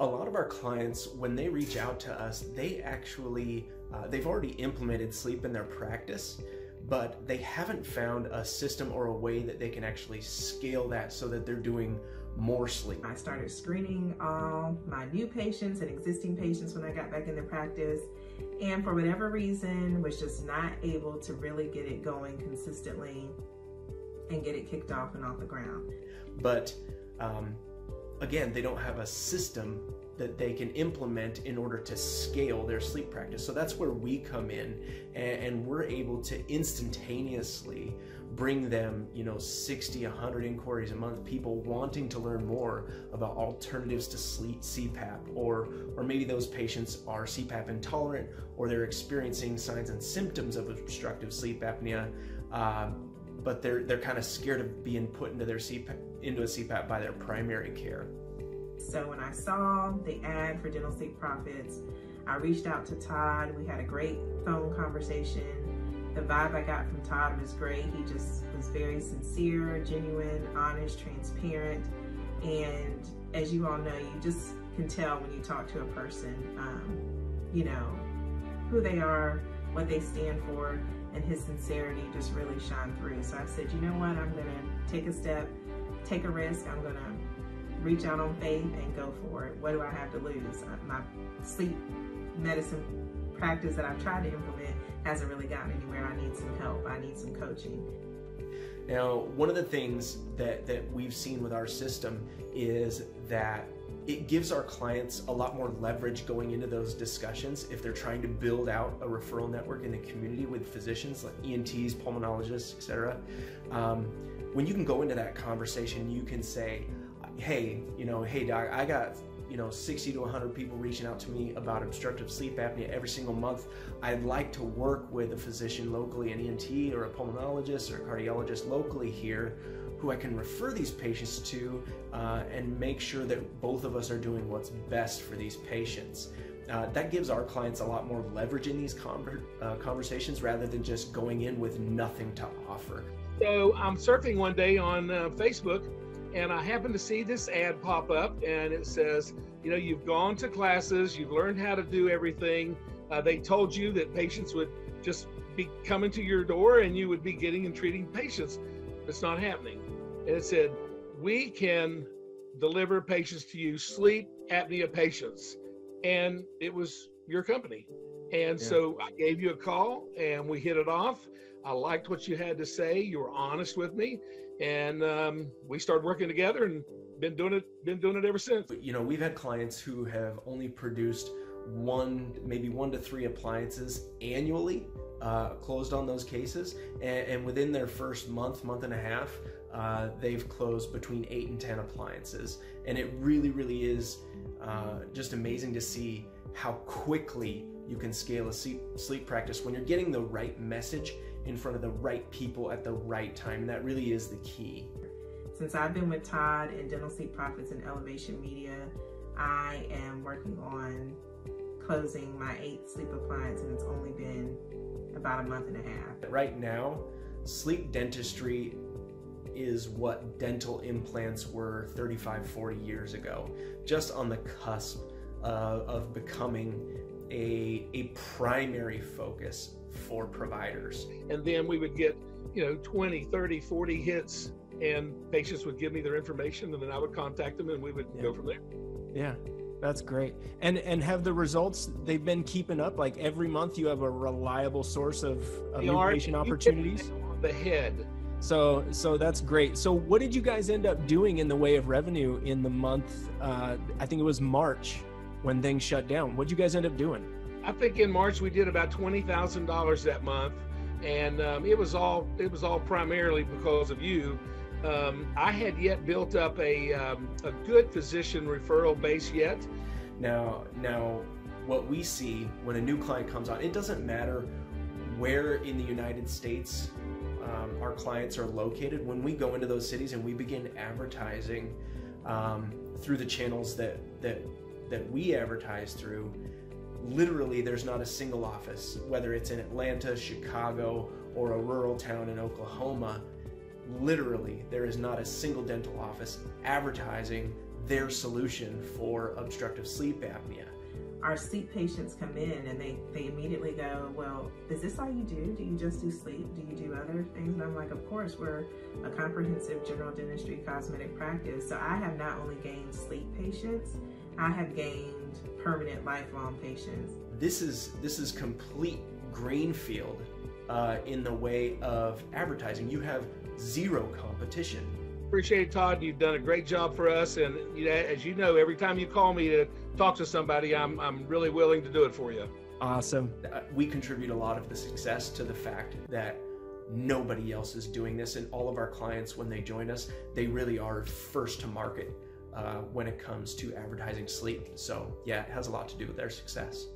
a lot of our clients, when they reach out to us, they actually, uh, they've already implemented sleep in their practice, but they haven't found a system or a way that they can actually scale that so that they're doing more sleep. I started screening all my new patients and existing patients when I got back into practice and for whatever reason was just not able to really get it going consistently and get it kicked off and off the ground. But um, again, they don't have a system that they can implement in order to scale their sleep practice. So that's where we come in and, and, we're able to instantaneously bring them, you know, 60, 100 inquiries a month, people wanting to learn more about alternatives to sleep CPAP or or maybe those patients are CPAP intolerant or they're experiencing signs and symptoms of obstructive sleep apnea. Uh, but they're they're kind of scared of being put into their CPAP into a CPAP by their primary care. So when I saw the ad for Dental Sleep Profits, I reached out to Todd. We had a great phone conversation. The vibe I got from Todd was great. He just was very sincere, genuine, honest, transparent. And as you all know, you just can tell when you talk to a person, um, you know, who they are, what they stand for, and his sincerity just really shine through. So I said, you know what, I'm gonna take a step, take a risk. I'm gonna reach out on faith and go for it. What do I have to lose? My sleep medicine practice that I've tried to implement hasn't really gotten anywhere. I need some help. I need some coaching. Now, one of the things that, that we've seen with our system is that it gives our clients a lot more leverage going into those discussions if they're trying to build out a referral network in the community with physicians like ENTs, pulmonologists, etc. Um, when you can go into that conversation, you can say, hey, you know, hey doc, I got you know 60 to 100 people reaching out to me about obstructive sleep apnea every single month i'd like to work with a physician locally an ent or a pulmonologist or a cardiologist locally here who i can refer these patients to uh, and make sure that both of us are doing what's best for these patients uh, that gives our clients a lot more leverage in these conver- uh, conversations rather than just going in with nothing to offer so i'm surfing one day on uh, facebook and I happened to see this ad pop up, and it says, you know, you've gone to classes, you've learned how to do everything. Uh, they told you that patients would just be coming to your door and you would be getting and treating patients. It's not happening. And it said, we can deliver patients to you, sleep apnea patients. And it was your company. And yeah. so I gave you a call and we hit it off. I liked what you had to say. You were honest with me and um, we started working together and been doing it been doing it ever since you know we've had clients who have only produced one maybe one to three appliances annually uh, closed on those cases and, and, within their first month month and a half uh, they've closed between eight and ten appliances and it really really is uh, just amazing to see how quickly you can scale a sleep, sleep practice when you're getting the right message in front of the right people at the right time. And that really is the key. Since I've been with Todd and Dental Sleep Profits and Elevation Media, I am working on closing my eighth sleep appliance and it's only been about a month and a half. Right now, sleep dentistry is what dental implants were 35, 40 years ago, just on the cusp uh, of becoming a, a primary focus for providers. And then we would get, you know, 20, 30, 40 hits and patients would give me their information and then I would contact them and we would yeah. go from there. Yeah. That's great. And and have the results they've been keeping up like every month you have a reliable source of, of new patient opportunities? The head. So so that's great. So what did you guys end up doing in the way of revenue in the month uh, I think it was March when things shut down. What did you guys end up doing? I think in March we did about twenty thousand dollars that month, and um, it was all it was all primarily because of you. Um, I had yet built up a um, a good physician referral base yet. Now, now, what we see when a new client comes on, it doesn't matter where in the United States um, our clients are located. When we go into those cities and we begin advertising um, through the channels that that that we advertise through, literally there's not a single office, whether it's in Atlanta, Chicago, or a rural town in Oklahoma. Literally, there is not a single dental office advertising their solution for obstructive sleep apnea. Our sleep patients come in and they, they immediately go, Well, is this all you do? Do you just do sleep? Do you do other things? And I'm like, Of course, we're a comprehensive general dentistry cosmetic practice. So I have not only gained sleep patients, I have gained permanent lifelong patients. This is this is complete greenfield uh, in the way of advertising. You have zero competition. Appreciate it, Todd. You've done a great job for us, and you know, as you know, every time you call me to talk to somebody, I'm I'm really willing to do it for you. Awesome. Uh, we contribute a lot of the success to the fact that nobody else is doing this, and all of our clients, when they join us, they really are first to market uh, when it comes to advertising sleep. So yeah, it has a lot to do with their success.